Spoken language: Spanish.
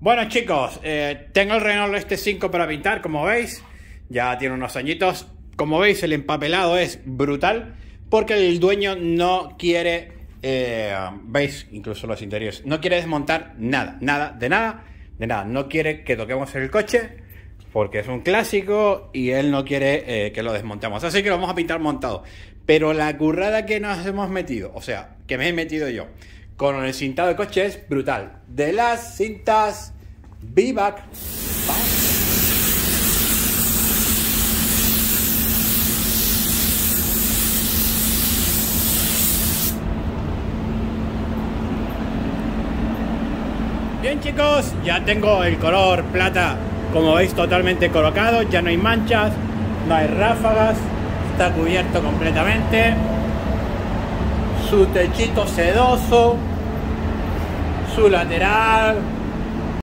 Bueno chicos, eh, tengo el Renault este 5 para pintar, como veis. Ya tiene unos añitos. Como veis, el empapelado es brutal. Porque el dueño no quiere... Eh, veis, incluso los interiores. No quiere desmontar nada, nada, de nada, de nada. No quiere que toquemos el coche. Porque es un clásico y él no quiere eh, que lo desmontemos. Así que lo vamos a pintar montado. Pero la currada que nos hemos metido, o sea, que me he metido yo con el cintado de coche es brutal. De las cintas Vivac. Bien chicos, ya tengo el color plata como veis totalmente colocado, ya no hay manchas, no hay ráfagas, está cubierto completamente su techito sedoso, su lateral,